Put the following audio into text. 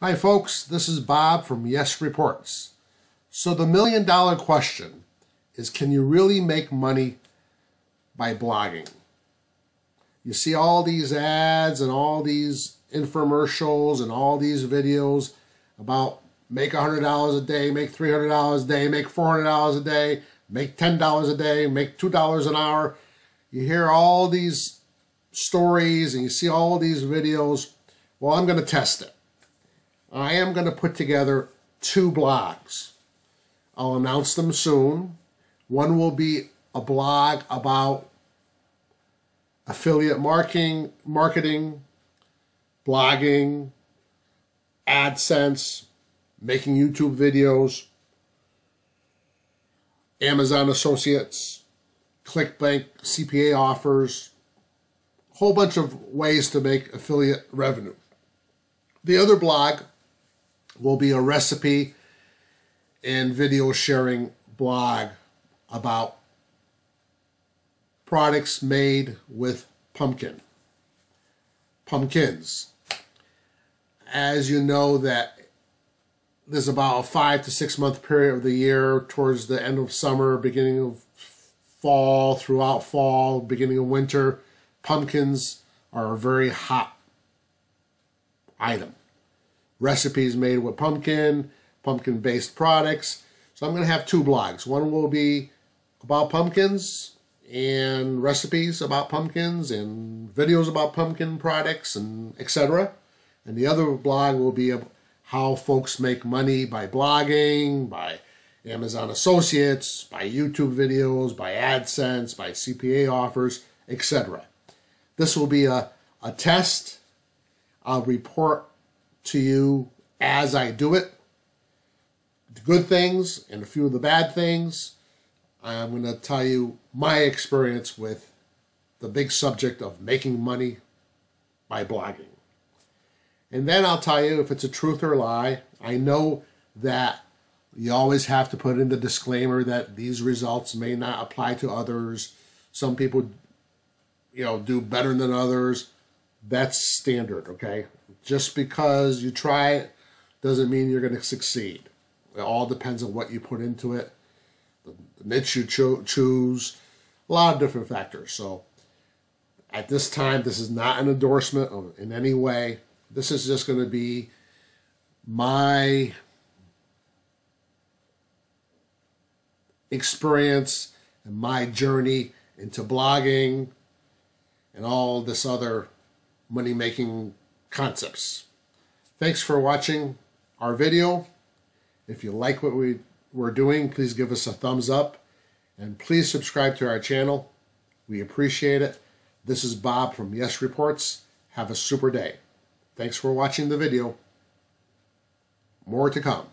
Hi folks, this is Bob from Yes Reports. So the million dollar question is can you really make money by blogging? You see all these ads and all these infomercials and all these videos about make $100 a day, make $300 a day, make $400 a day, make $10 a day, make $2 an hour. You hear all these stories and you see all these videos. Well, I'm going to test it. I am going to put together two blogs. I'll announce them soon. One will be a blog about affiliate marketing, marketing, blogging, AdSense, making YouTube videos, Amazon Associates, ClickBank CPA offers, a whole bunch of ways to make affiliate revenue. The other blog will be a recipe and video sharing blog about products made with pumpkin. Pumpkins. As you know that there's about a five to six month period of the year towards the end of summer, beginning of fall, throughout fall, beginning of winter, pumpkins are a very hot item recipes made with pumpkin, pumpkin based products. So I'm going to have two blogs. One will be about pumpkins and recipes about pumpkins and videos about pumpkin products and etc. And the other blog will be about how folks make money by blogging, by Amazon Associates, by YouTube videos, by AdSense, by CPA offers, etc. This will be a, a test. I'll report to you as I do it. The good things and a few of the bad things. I'm going to tell you my experience with the big subject of making money by blogging. And then I'll tell you if it's a truth or a lie. I know that you always have to put in the disclaimer that these results may not apply to others. Some people, you know, do better than others. That's standard, okay? Just because you try it doesn't mean you're going to succeed. It all depends on what you put into it, the niche you cho choose, a lot of different factors. So at this time, this is not an endorsement in any way. This is just going to be my experience and my journey into blogging and all this other money making concepts. Thanks for watching our video. If you like what we, we're doing, please give us a thumbs up and please subscribe to our channel. We appreciate it. This is Bob from Yes Reports. Have a super day. Thanks for watching the video. More to come.